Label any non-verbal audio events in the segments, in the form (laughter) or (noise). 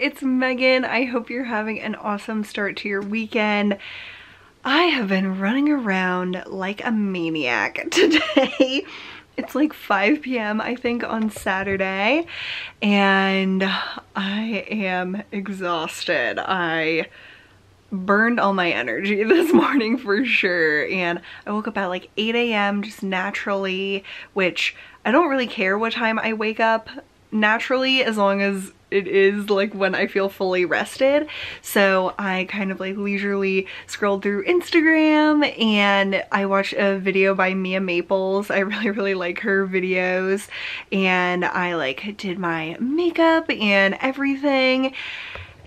it's Megan. I hope you're having an awesome start to your weekend. I have been running around like a maniac (laughs) today. It's like 5 p.m. I think on Saturday and I am exhausted. I burned all my energy (laughs) this morning for sure and I woke up at like 8 a.m. just naturally which I don't really care what time I wake up naturally as long as it is like when I feel fully rested. So I kind of like leisurely scrolled through Instagram and I watched a video by Mia Maples. I (laughs) really, really like her videos and I like did my makeup and everything.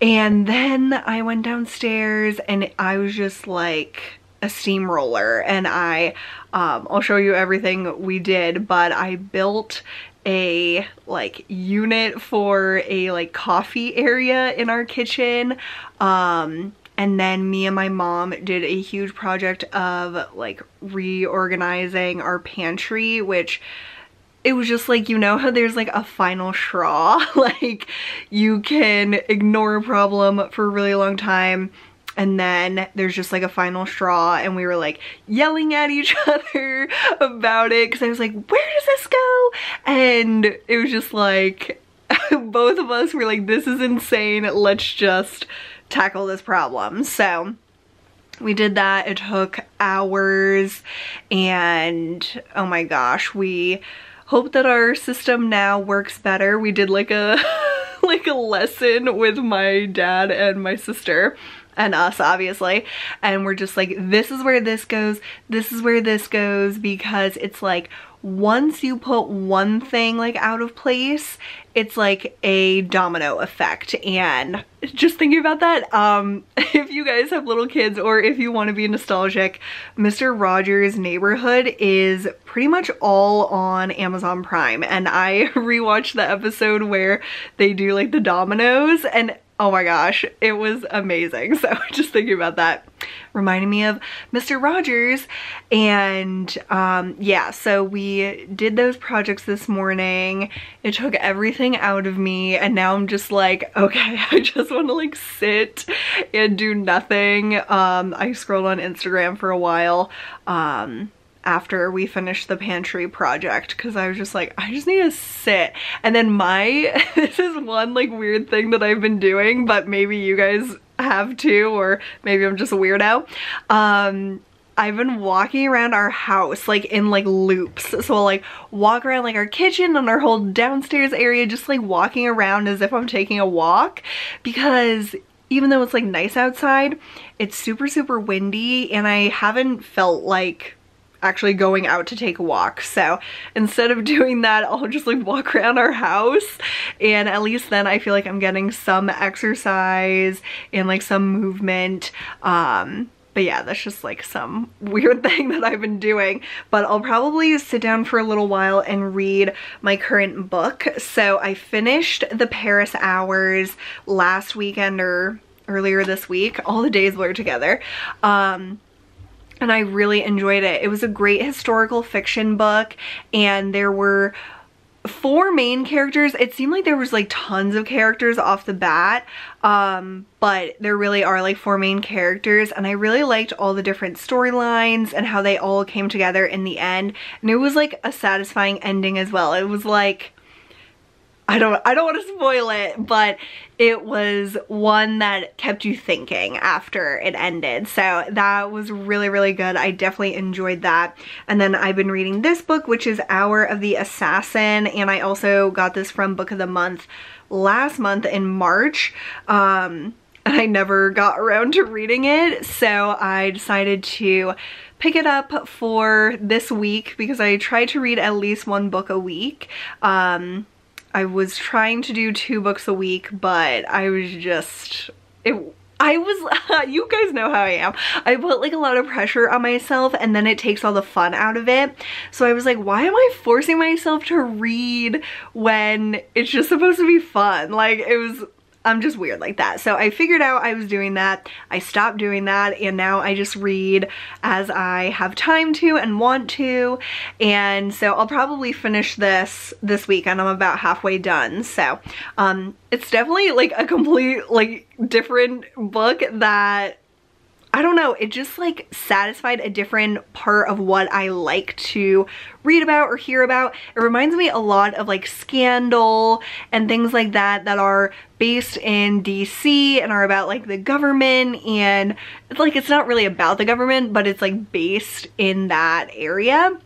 And then I went downstairs and I was just like a steamroller and I, um, I'll show you everything we did, but I built a like unit for a like coffee area in our kitchen. Um and then me and my mom did a huge project of like reorganizing our pantry which it was just like you know how there's like a final straw? (laughs) Like you can ignore a problem for a really long time and then there's just like a final straw and we were like yelling at each (laughs) other about it because I was like where does this go? And it was just like (laughs) both of us were like this is insane. Let's just tackle this problem. So we did that. It took hours and oh my gosh we hope that our system now works better. We did like a (laughs) like a lesson with my dad and my sister and us obviously and we're just like this is where this goes this is where this goes because it's like once you put one thing like out of place it's like a domino effect and just thinking about that um (laughs) if you guys have little kids or if you want to be nostalgic Mr. Rogers neighborhood is pretty much all on Amazon Prime and I (laughs) rewatched the episode where they do like the dominoes and oh my gosh, it was amazing. (laughs) So just thinking about that reminded me of Mr. Rogers. And um, yeah, so we did those projects this morning. It took everything out of me and now I'm just like, (laughs) okay, I just want to like sit and do nothing. Um, I scrolled on Instagram for a while. Um, after we finished the pantry project because I was just like, I just need to sit. And then my, (laughs) this is one like weird thing that I've been doing, but maybe you guys have too, or maybe I'm just a weirdo. Um, I've been walking around our house like in like loops. So I'll like walk around like our kitchen and our whole downstairs area just like walking around as if I'm taking a walk because even though it's like nice outside, it's super super windy and I haven't felt like actually going out to take a walk. So instead of (laughs) doing that, I'll just like walk around our house and at least then I feel like I'm getting some exercise and like some movement. Um, but yeah, that's just like some (laughs) weird thing that I've been doing. But I'll probably sit down for a little while and read my current book. So I finished The Paris Hours last weekend or earlier this week. All the days blur together. Um, and I really enjoyed it. It was a great historical fiction book and there were four main characters. It seemed like there was like tons of characters off the bat, um, but there really are like four main characters and I really liked all the different storylines and how they all came together in the end. And it was like a satisfying ending as well. It was like I don't I don't want to spoil it, but it was one that kept you thinking after it ended. So that was really, really good. I definitely enjoyed that. And then I've been reading this book, which is Hour of the Assassin. And I also got this from Book of the Month last month in March. Um, and I never got around to reading it. So I decided to pick it up for this week because I try to read at least one book a week. Um, I was trying to do two books a week, but I was just, it, I was, (laughs) you guys know how I am. I put like a lot of pressure on myself and then it takes all the fun out of it. So I was like, why am I forcing myself to read when it's just supposed to be fun? Like it was, I'm just weird like that. So I figured out I was doing that. I stopped doing that and now I just read as I have time to and want to. And so I'll probably finish this this week and I'm about halfway done. So um, it's definitely like a complete like different book that I don't know, it just like satisfied a different part of what I like to read about or hear about. It reminds me a lot of like Scandal and things like that that are based in DC and are about like the government and it's like it's not really about the government but it's like based in that area.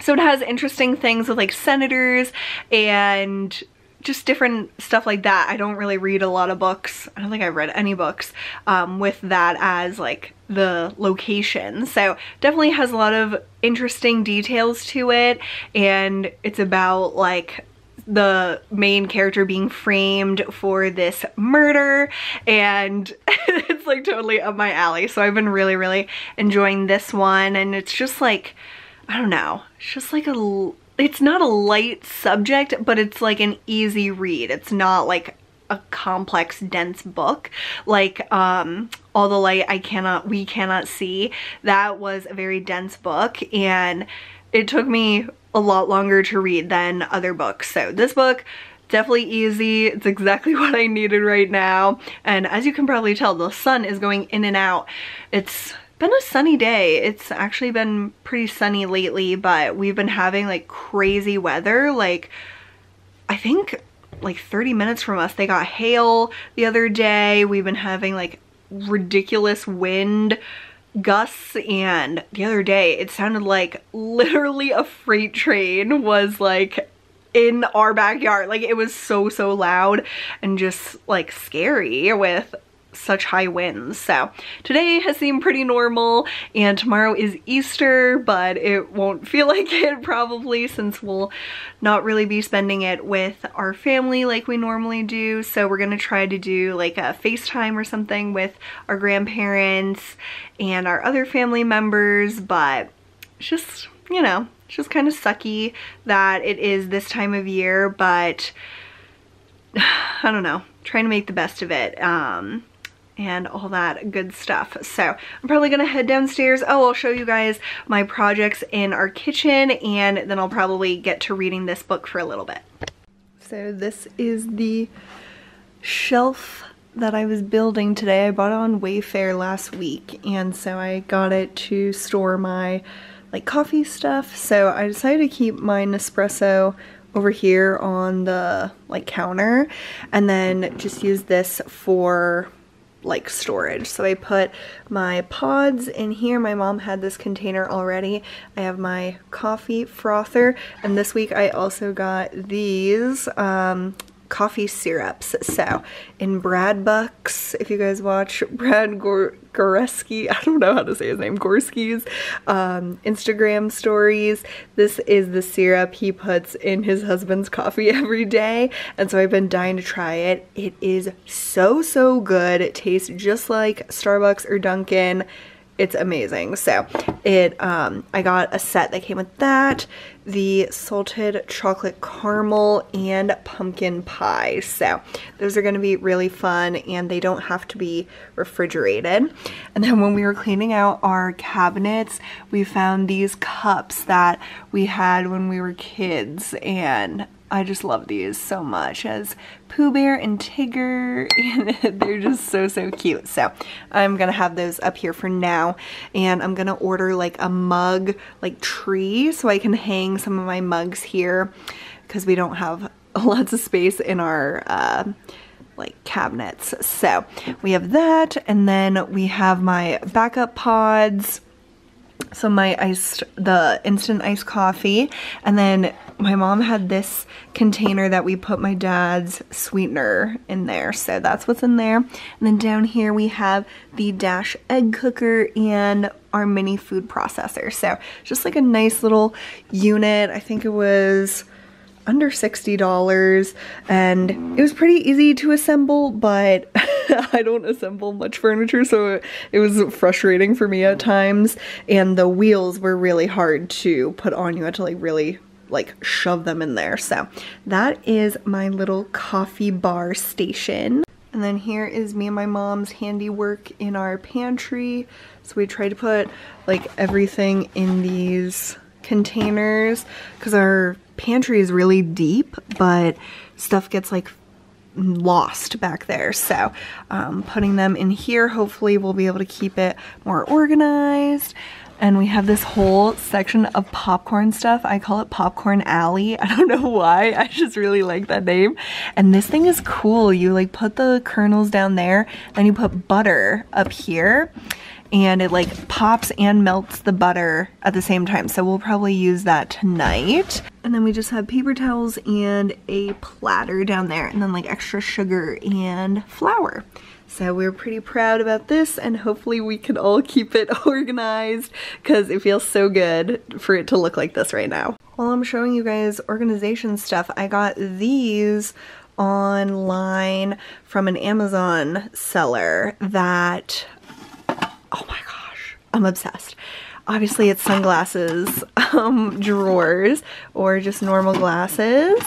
So it has interesting things with like senators and just different stuff like that. I don't really read a lot of books. I don't think I've read any books um, with that as like the location. So definitely has a lot of interesting details to it and it's about like the main character being framed for this murder and (laughs) it's like totally up my alley. So I've been really, really enjoying this one and it's just like, I don't know, it's just like a it's not a light subject, but it's like an easy read. It's not like a complex, dense book like um, All the Light I Cannot, We Cannot See. That was a very dense book and it took me a lot longer to read than other books. So this book, definitely easy. It's exactly (laughs) what I needed right now. And as you can probably tell, the sun is going in and out. It's been a sunny day. It's actually been pretty sunny lately, but we've been having like crazy weather. Like, I think like 30 minutes from us, they got hail the other day. We've been having like ridiculous wind gusts and the other day it sounded like literally a freight train was like in our backyard like it was so so loud and just like scary with such high winds. So today has seemed pretty normal and tomorrow is Easter, but it won't (laughs) feel like it probably since we'll not really be spending it with our family like we normally do. So we're gonna try to do like a FaceTime or something with our grandparents and our other family members, but it's just, you know, it's just kind of sucky that it is this time of year, but (sighs) I don't know, trying to make the best of it. Um, and all that good stuff. So I'm probably gonna head downstairs. Oh, I'll show you guys my projects in our kitchen and then I'll probably get to reading this book for a little bit. So this is the shelf that I was building today. I bought it on Wayfair last week and so I got it to store my like coffee stuff. So I decided to keep my Nespresso over here on the like counter and then just use this for like storage. So I put my pods in here. My mom had this container already. I have my coffee frother and this week I also got these um, coffee syrups. So in Brad Bucks, if you guys watch Brad Gor Goreski, (laughs) I don't know how to say his name, Gorski's um, Instagram stories, this is the syrup he puts in his husband's coffee (laughs) every day. And so I've been dying to try it. It is so, so good. It tastes just like Starbucks or Dunkin' it's amazing. So it, um, I got a set that came with that, the salted chocolate caramel and pumpkin pie. So those are going to be really fun and they don't have to be refrigerated. And then when we were cleaning out our cabinets, we found these cups that we had when we were kids and I just love these so much as Pooh Bear and Tigger (laughs) and they're just so so cute. So I'm gonna have those up here for now and I'm gonna order like a mug like tree so I can hang some of my mugs here because we don't have (laughs) lots of space in our uh, like cabinets. So we have that and then we have my backup pods so my iced, the instant iced coffee, and then my mom had this container that we put my dad's sweetener in there. So that's what's in there. And then down here we have the Dash egg cooker and our mini food processor. So just like a nice little unit. I think it was under $60 and it was pretty easy to assemble but (laughs) I don't assemble much furniture so it was frustrating for me at times and the wheels were really hard to put on you had to like really like shove them in there so that is my little coffee bar station And then here is me and my mom's handiwork in our pantry. So we try to put like everything in these containers because our pantry is really deep, but stuff gets like lost back there. So um, putting them in here, hopefully we'll be able to keep it more organized. And we have this whole section of popcorn stuff. I call it Popcorn Alley. (laughs) I don't know why. I just really like that name. And this thing is cool. You like put the kernels down there, then you put butter up here and it like pops and melts the butter at the same time. So we'll probably use that tonight. And then we just have paper towels and a platter down there and then like extra sugar and flour. So we're pretty proud about this and hopefully we can all keep it (laughs) organized because it feels so good for it to look like this right now. While I'm showing you guys organization stuff, I got these online from an Amazon seller that oh my gosh, I'm obsessed. Obviously it's sunglasses (laughs) um, drawers or just normal glasses.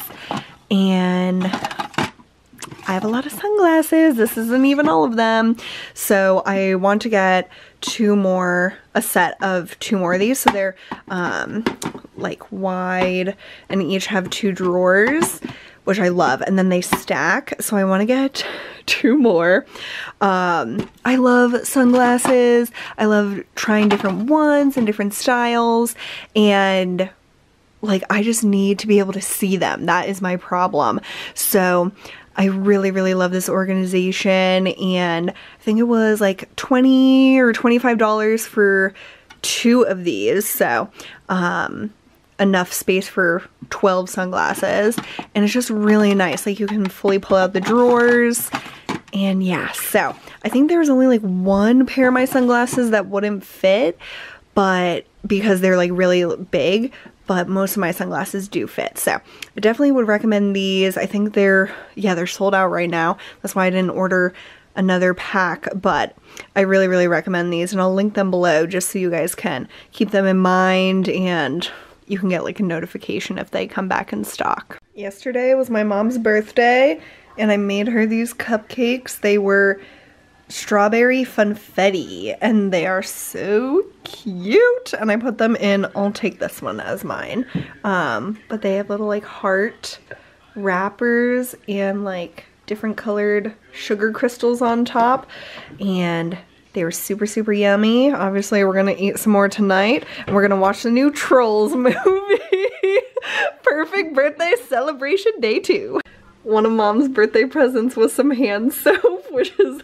And I have a lot of sunglasses. This isn't even all of them. So I want to get two more, a set of two more of these. So they're um, like wide and each have two drawers which I love. And then they stack, so I want to get (laughs) two more. Um, I love sunglasses. I love trying different ones and different styles. And like, I just need to be able to see them. That is my problem. So I really, really love this organization. And I think it was like 20 or $25 for two of these. So, um, enough space for 12 sunglasses and it's just really nice like you can fully pull out the drawers and yeah so I think there was only like one pair of my sunglasses that wouldn't fit but because they're like really big but most of my sunglasses do fit so I definitely would recommend these I think they're yeah they're sold out right now that's why I didn't order another pack but I really really recommend these and I'll link them below just so you guys can keep them in mind and you can get like a notification if they come back in stock. Yesterday was my mom's birthday and I made her these cupcakes. They were strawberry funfetti and they are so cute and I put them in I'll take this one as mine um but they have little like heart wrappers and like different colored sugar crystals on top and they were super, super yummy. Obviously, we're gonna eat some more tonight. And we're gonna watch the new Trolls (laughs) movie. Perfect birthday celebration day two. One of mom's birthday presents was some hand soap, (laughs) which is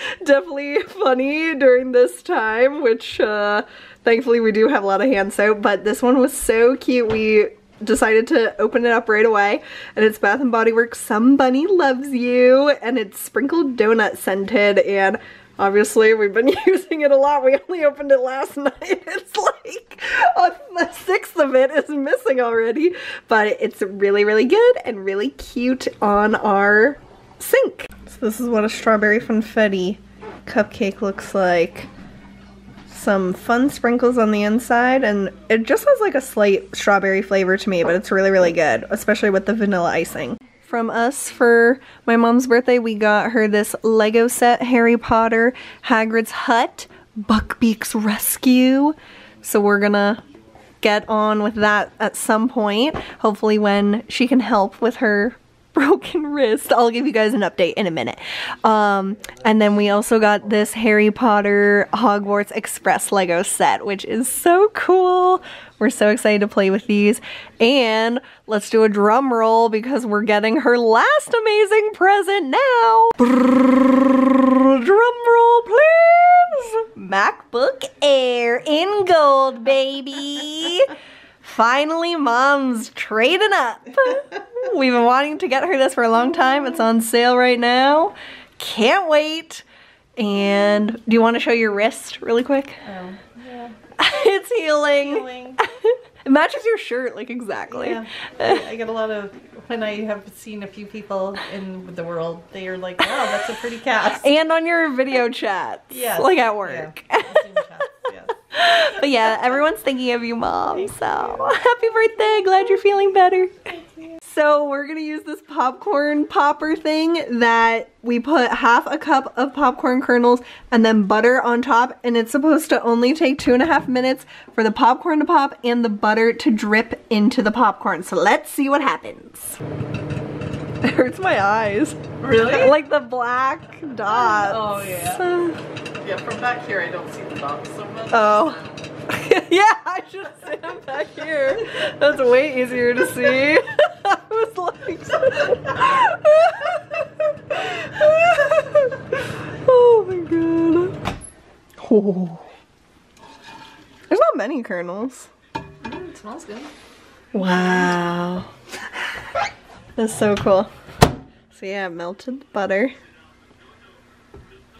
(laughs) definitely funny during this time, which uh, thankfully we do have a lot of hand soap, but this one was so cute. We decided to open it up right away and it's Bath & Body Works Some Bunny Loves You and it's sprinkled donut scented and Obviously, we've been (laughs) using it a lot. We only opened it last (laughs) night. It's like a, sixth of it is missing already. But it's really, really good and really cute on our sink. This is what a strawberry funfetti cupcake looks like. Some fun sprinkles on the inside and it just has like a slight strawberry flavor to me, but it's really, really good, especially with the vanilla icing from us for my mom's birthday. We got her this Lego set, Harry Potter, Hagrid's Hut, Buckbeak's Rescue. So we're gonna get on with that at some point. Hopefully when she can help with her (laughs) broken wrist. I'll give you guys an update in a minute. Um, and then we also got this Harry Potter Hogwarts Express Lego set, which is so cool. We're so excited to play with these. And let's do a drum roll because we're getting her last amazing present now. Brrr, drum roll, please. MacBook Air in gold, baby. (laughs) Finally, mom's trading up. (laughs) We've been wanting to get her this for a long time. It's on sale right now. Can't wait. And do you want to show your wrist really quick? Oh, yeah. (laughs) it's healing. Healing. (laughs) it matches your shirt, like exactly. Yeah. I get a lot of, when I have seen a few people in the world, they are like, wow, that's a pretty cast. And on your video chats. Yes. Like at work. Yeah. Zoom chats, yes. but yeah, everyone's thinking of you, mom. So (laughs) happy birthday. Glad you're feeling better. So we're gonna use this popcorn popper thing that we put half a cup of popcorn kernels and then butter on top and it's supposed to only take two and a half minutes for the popcorn to pop and the butter to drip into the popcorn. So let's see what happens. (laughs) It hurts my eyes. Really? (laughs) Like the black dots. Oh, yeah. (sighs) Yeah, from back here I don't see the dots so much. Oh. (laughs) yeah, I should have stand back here. That's way easier to see. I was like, oh my god. Oh. There's not many kernels. Mm, it smells good. Wow. That's so cool. So yeah, melted the butter.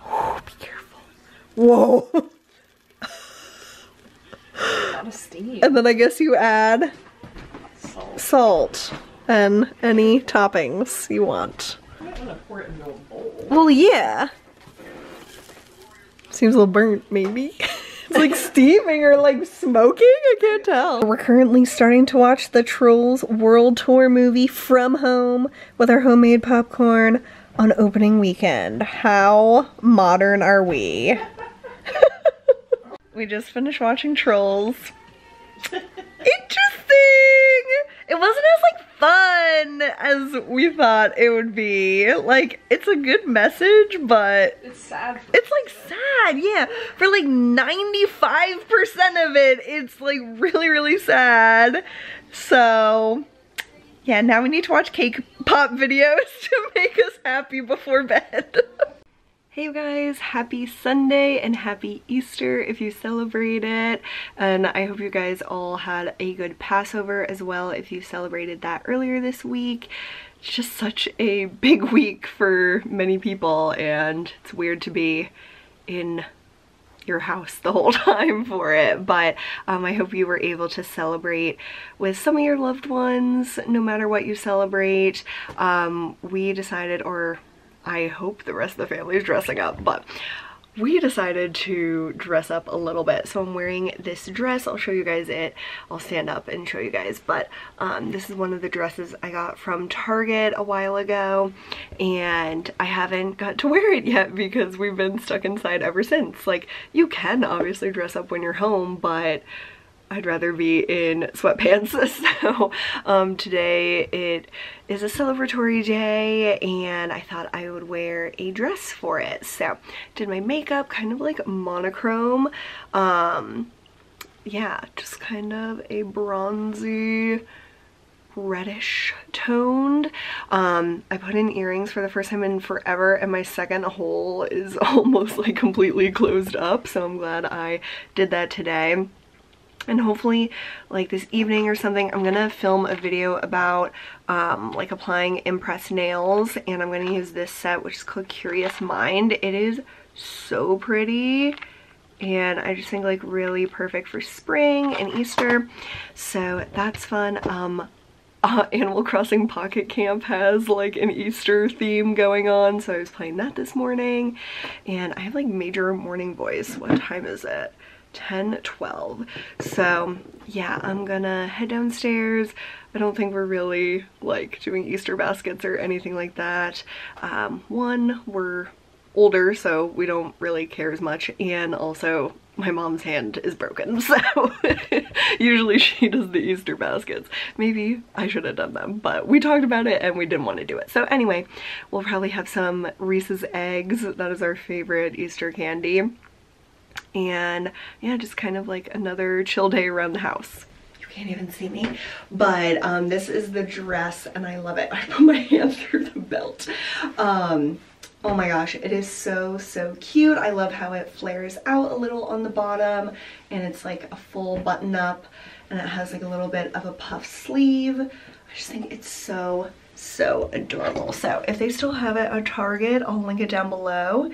Oh, be careful. Whoa. A of steam. And then I guess you add Salt. salt and any toppings you want. I might want to pour it into a bowl. Well, yeah. Seems a little burnt, maybe. (laughs) it's like steaming or like smoking. I can't tell. We're currently starting to watch the Trolls World Tour movie from home with our homemade popcorn on opening weekend. How modern are we? (laughs) we just finished watching Trolls. (laughs) Interesting! It wasn't as like fun as we thought it would be. Like, it's a good message, but It's sad. it's like sad, yeah. For like 95% of it, it's like really, really sad. So, yeah, now we need to watch cake pop videos (laughs) to make us happy before bed. (laughs) Hey guys, happy Sunday and happy Easter if you celebrate it. And I hope you guys all had a good Passover as well if you celebrated that earlier this week. It's just such a (laughs) big week for many people and it's weird to be in your house the whole (laughs) time for it but um, I hope you were able to celebrate with some of your loved ones no matter what you celebrate um, we decided or I hope the rest of the family is dressing up but we decided to dress up a little bit. So I'm wearing this dress. I'll show you guys it. I'll stand up and show you guys but um, this is one of the dresses I got from Target a while ago and I haven't got to wear it yet because we've been stuck inside ever since. Like you can obviously dress up when you're home but I'd rather be in sweatpants. (laughs) So um, today it is a celebratory day and I thought I would wear a dress for it. So did my makeup kind of like monochrome. Um, yeah, just kind of a bronzy reddish toned. Um, I put in earrings for the first time in forever and my second hole is (laughs) almost like completely closed up. So I'm glad I did that today and hopefully like this evening or something I'm gonna film a video about um, like applying impress nails and I'm gonna use this set which is called Curious Mind. It is so pretty and I just think like really perfect for spring and Easter. So that's fun. Um uh, (laughs) Animal Crossing Pocket Camp has like an Easter theme going on so I was playing that this morning. And I have like major morning voice what time is it 10 12 so yeah i'm gonna head downstairs. I don't think we're really like doing easter baskets or anything like that. Um, one we're older so we don't really care as much and also my mom's hand is broken (laughs) so usually she does the easter baskets. Maybe i should have done them but we talked about it and we didn't want to do it. So anyway we'll probably have some reese's eggs. That is our favorite easter candy and yeah just kind of like another chill day around the house. You can't even see me but um this is the dress and i love it. (laughs) I put my hand through the belt. Um oh my gosh it is so so cute. I love how it flares out a little on the bottom and it's like a full button up and it has like a little bit of a puff sleeve. I just think it's so so adorable. So if they still have it at target i'll link it down below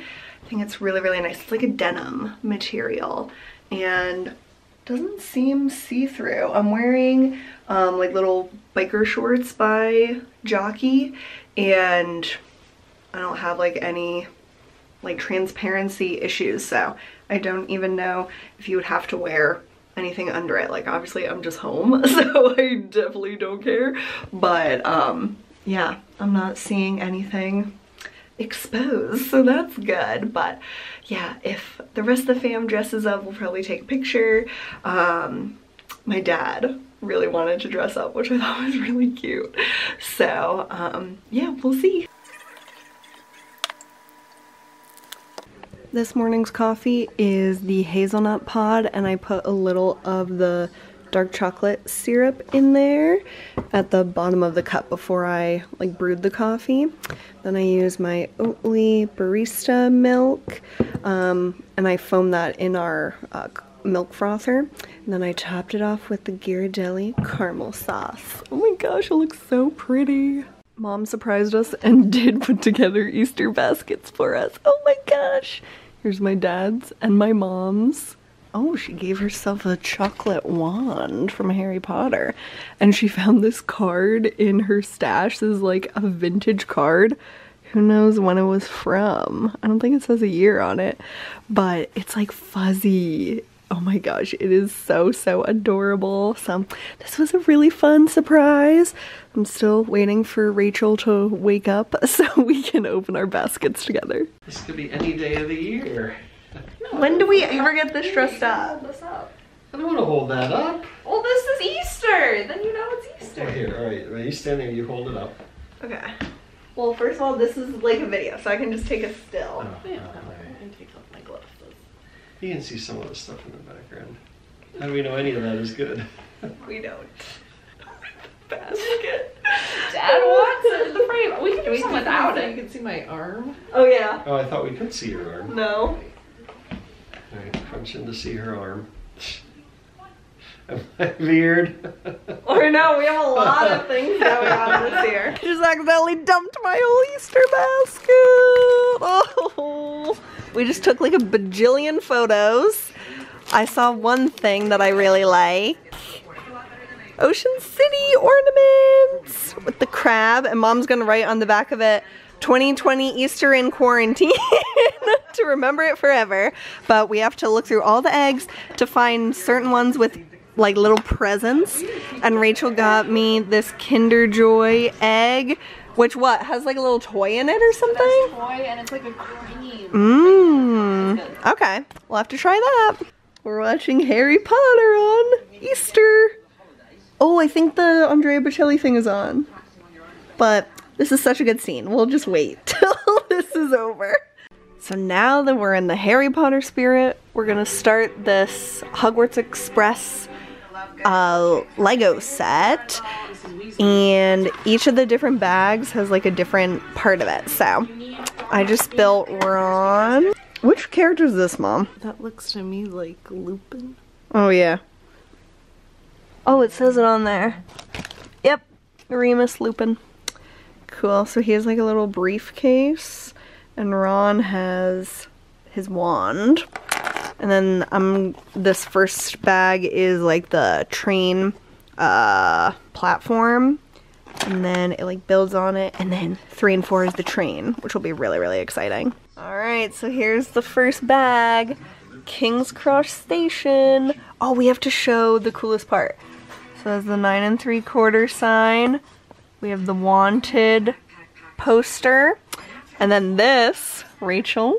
I think it's really, really nice. It's like a denim material and doesn't seem see-through. I'm wearing um, like little biker shorts by Jockey and I don't have like any like transparency issues so I don't even know if you would have to wear anything under it. Like obviously I'm just home, (laughs) so I definitely don't care. But um, yeah, I'm not seeing anything exposed, so that's good. But yeah, if the rest of the fam dresses up, we'll probably take a picture. Um, my dad really wanted to dress up, which I (laughs) thought was really cute. So um, yeah, we'll see. This morning's coffee is the hazelnut pod and I put a little of the dark chocolate syrup in there at the bottom of the cup before I like brewed the coffee. Then I use my Oatly barista milk um, and I foam that in our uh, milk frother. And then I topped it off with the Ghirardelli caramel sauce. Oh my gosh, it looks so pretty. Mom surprised us and (laughs) did put together Easter baskets for us. Oh my gosh. Here's my dad's and my mom's. Oh, she gave herself a chocolate wand from Harry Potter. And she found this card in her stash. This is like a vintage card. Who knows when it was from? I don't think it says a year on it, but it's like fuzzy. Oh my gosh, it is so, so adorable. So this was a really fun surprise. I'm still waiting for Rachel to wake up (laughs) so we can open our baskets together. This could be any day of the year. (laughs) When do we ever get this dressed up? Hold this up. I don't want to hold that up. Well, this is Easter. Then you know it's Oh, Easter. here, all right. When you stand there, you hold it up. Okay. Well, first of all, this is like a video, so I can just take a still. Oh, Yeah, all right. I can take off my glasses. You can see some of the stuff in the background. How do we know any of that is good? (laughs) We don't. (laughs) Basket. Dad wants it in the frame. We can do Wait, some you without it. You can see my arm. Oh yeah. Oh, I thought we could see her arm. No. All right, crunch in to see her arm. (laughs) Am (laughs) I weird? Or no, we have a lot of things going on this (laughs) year. I just accidentally dumped my whole Easter basket. Oh. We just took like a bajillion photos. I saw one thing that I really like. Ocean City ornaments with the crab, and mom's gonna write on the back of it 2020 Easter in quarantine (laughs) to remember it forever. But we have to look through all the eggs to find certain ones with like little presents. And Rachel got me this Kinder Joy egg, which what has like a little toy in it or something. Toy and it's like a cream. Mmm. Okay, we'll have to try that. We're watching Harry Potter on Easter. Oh, I think the Andrea Bocelli thing is on. But this is such a good scene. We'll just wait (laughs) till this is over. So now that we're in the Harry Potter spirit, we're gonna start this Hogwarts Express uh, Lego set. And each of the different bags has like a different part of it. So I just built Ron. Which character is this, Mom? That looks to me like Lupin. Oh, yeah. Oh, it says it on there. Yep, Remus Lupin. Cool, so he has like a little briefcase, and Ron has his wand. And then um, this first bag is like the train uh, platform. And then it like builds on it. And then three and four is the train, which will be really, really exciting. All right, so here's the first bag. King's Cross Station. Oh, we have to show the coolest part. So there's the nine and three quarter sign. We have the wanted poster. And then this, Rachel.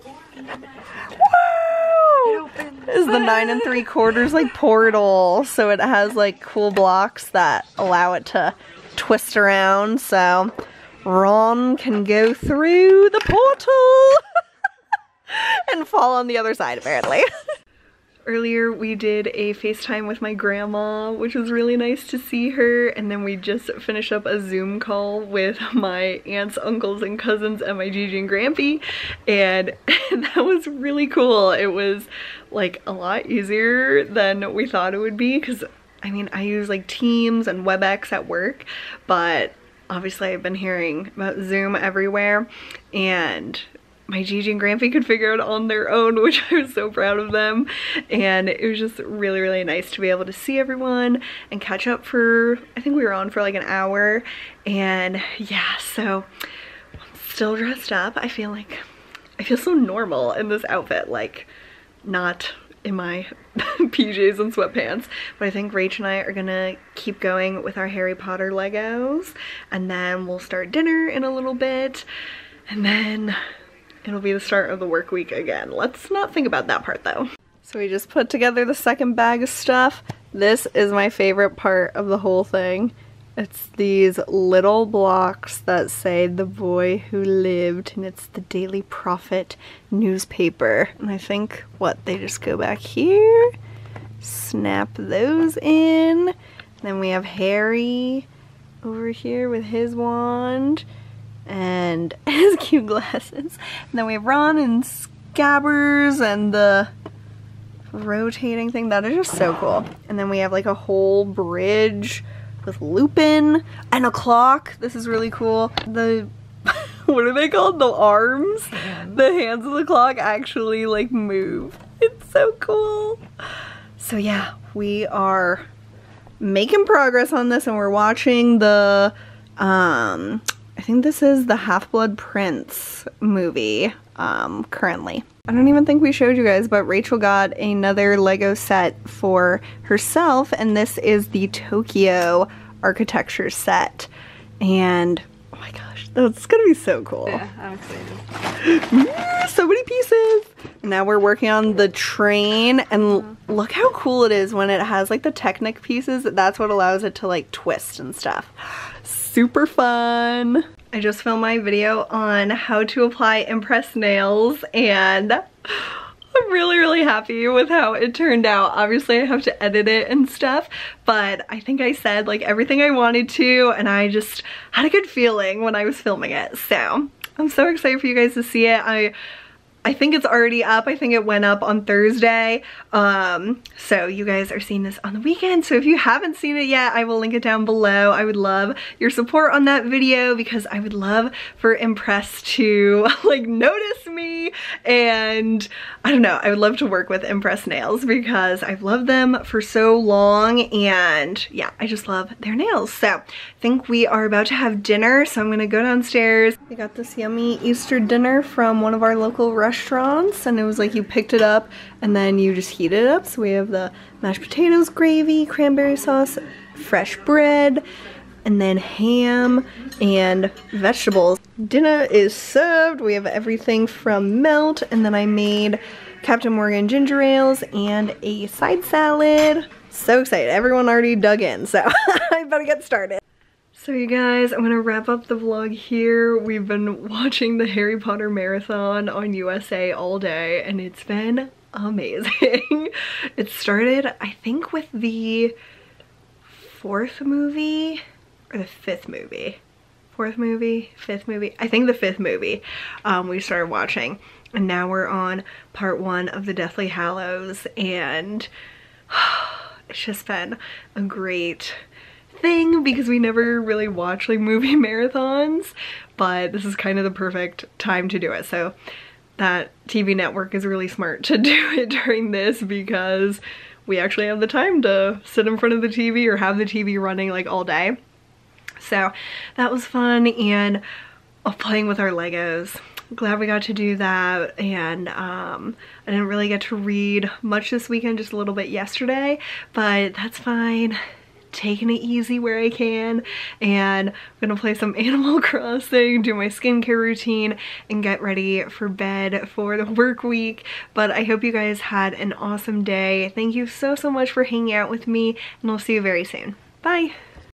Is the nine and three quarters like portal. So it has like cool blocks that allow it to twist around. So Ron can go through the portal (laughs) and fall on the other side apparently. (laughs) Earlier we did a FaceTime with my grandma, which was really nice to see her, and then we just finished up a Zoom call with (laughs) my aunts, uncles, and cousins and my Gigi and Grampy, and (laughs) that was really cool. It was like a lot easier than we thought it would be, because I mean, I use like Teams and WebEx at work, but obviously I've been hearing about Zoom everywhere, and my Gigi and Grampy could figure it on their own, (laughs) which I was so proud of them. And it was just really, really nice to be able to see everyone and catch up for, I think we were on for like an hour. And yeah, so I'm still dressed up. I feel like, I feel so normal in this outfit, like not in my (laughs) PJs and sweatpants. But I think Rach and I are gonna keep going with our Harry Potter Legos and then we'll start dinner in a little bit and then it'll be the start of the work week again. Let's not think about that part though. So we just put together the second bag of stuff. This is my favorite part of the whole thing. It's these little blocks that say The Boy Who Lived, and it's the Daily Prophet newspaper. And I think, what, they just go back here, snap those in. Then we have Harry over here with his wand and (laughs) his cute glasses. And then we have Ron and Scabbers and the rotating thing. That is just so cool. And then we have like a whole bridge with Lupin and a clock. This is really cool. The (laughs) what are they called? The arms? The hands of the clock actually like move. It's so cool. So yeah, we are making progress on this and we're watching the um think this is the Half-Blood Prince movie um currently. I don't even think we showed you guys, but Rachel got another Lego set for herself, and this is the Tokyo architecture set. And oh my gosh, that's gonna be so cool. Yeah, I'm excited. (laughs) So many pieces. Now we're working on the train, and look how cool it is when it has like the Technic pieces. That's what allows it to like twist and stuff. Super fun. I just filmed my video on how to apply Impress nails and I'm really, really happy with how it turned out. Obviously, I have to edit it and stuff, but I think I said like everything I wanted to and I just had a good feeling when I was filming it. So I'm so excited for you guys to see it. I I think it's already up. I think it went up on Thursday. Um, so you guys are seeing this on the weekend. So if you haven't seen it yet, I will link it down below. I would love your support on that video because I would love for Impress to (laughs) like notice me and I don't know, I would love to work with Impress Nails because I've loved them for so long and yeah, I just love their nails. So I think we are about to have dinner. So I'm gonna go downstairs. We got this yummy Easter dinner from one of our local restaurants and it was like you picked it up and then you just heat it up. So we have the mashed potatoes, gravy, cranberry sauce, fresh bread, and then ham and vegetables. Dinner is served. We have everything from melt and then I made Captain Morgan ginger ales and a side salad. So excited. Everyone already dug in, so (laughs) I better get started. So you guys, I'm gonna wrap up the vlog here. We've been (laughs) watching the Harry Potter marathon on USA all day and it's been amazing. (laughs) it started, I think, with the fourth movie or the fifth movie. Fourth movie, fifth movie, I think the fifth movie um, we started watching. And now we're on part one of the Deathly Hallows and (sighs) it's just been a great thing because we never really watch like movie (laughs) marathons, but this is kind of the perfect time to do it. So that TV network is really smart to (laughs) do it during this because we actually have the time to sit in front of the TV or have the TV running like all day. So that was fun and uh, playing with our Legos. Glad we got to do that and um, I didn't really get to read much this weekend, just a little bit yesterday, but that's fine taking it easy where I can and I'm gonna play some (laughs) Animal Crossing, do my skincare routine and get ready for bed for the work week. But I hope you guys had an awesome day. Thank you so, so much for hanging out with me and I'll see you very soon. Bye!